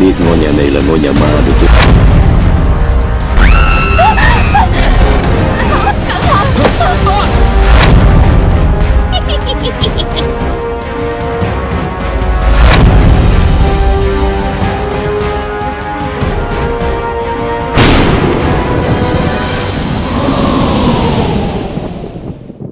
Biết ngôi nhà này là ngôi nhà ma được chứ.